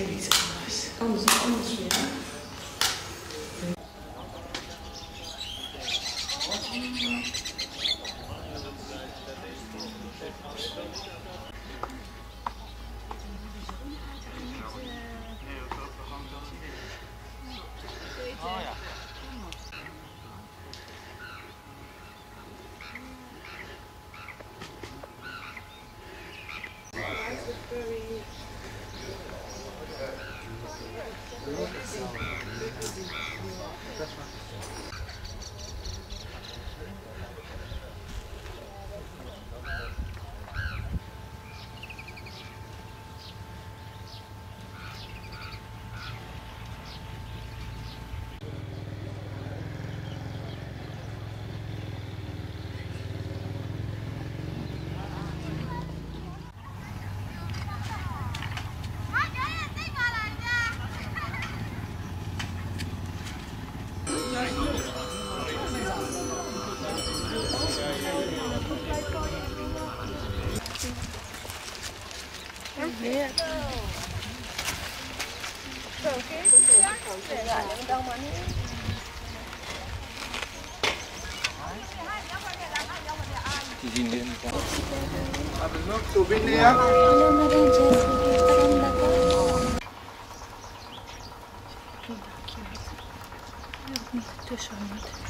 Delícia, é nossa. Vamos, vamos, vamos. That's fine. Die sind hier nicht da. Aber nur zu bin ich ja. Du schon mit.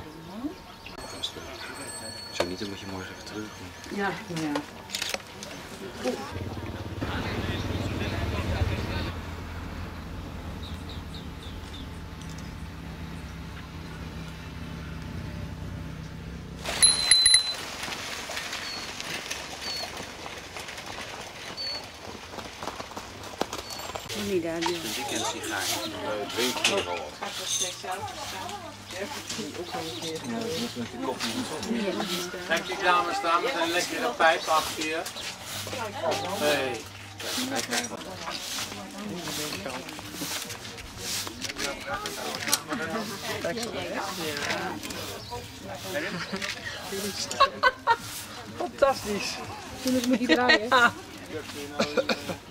basically. Zo niet, dan moet je morgen even terug. Ja, ja. Niet daar, die. Een weekend sigaar. Drink hier al op. Kijk die dames staan met een lekkere pijp achter je. Hey. Fantastisch. Toen is met die draaien.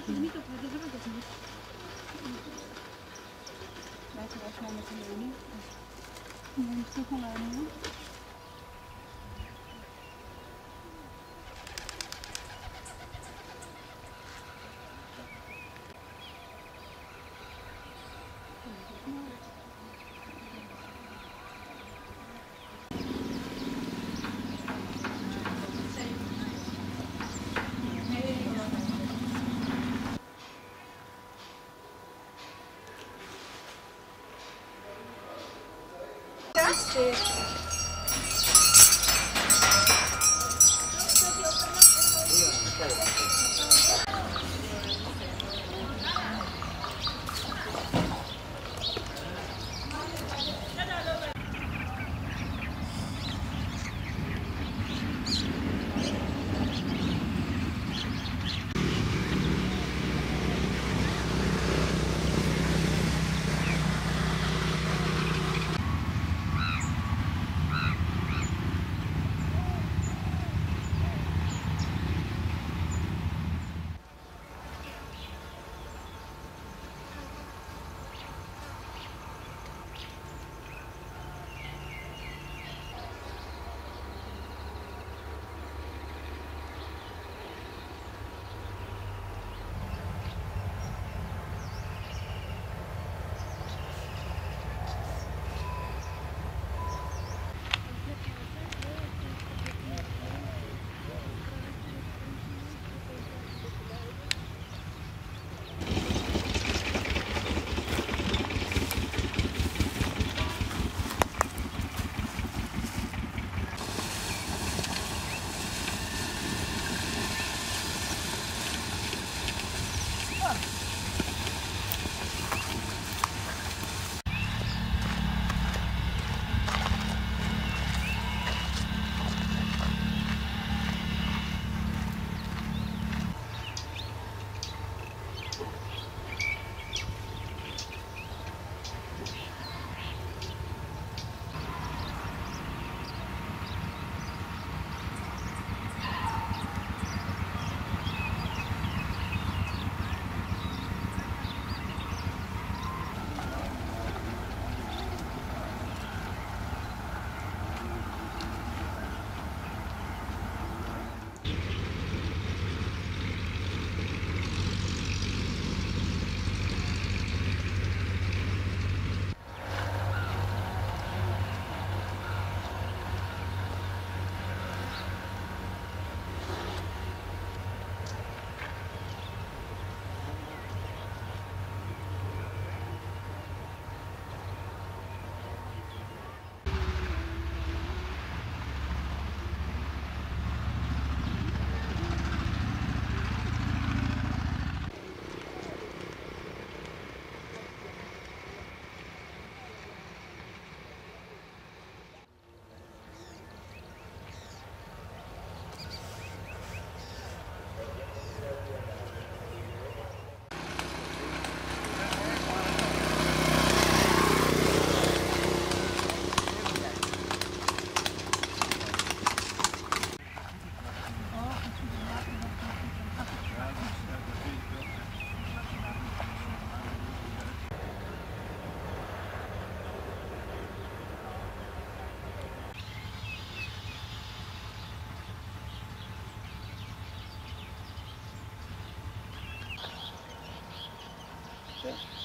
Dat is niet op, dat heb ik dus niet. Wij zijn met de lening. Dus. moeten moet een stuk. stay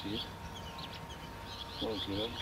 see it? Well, good.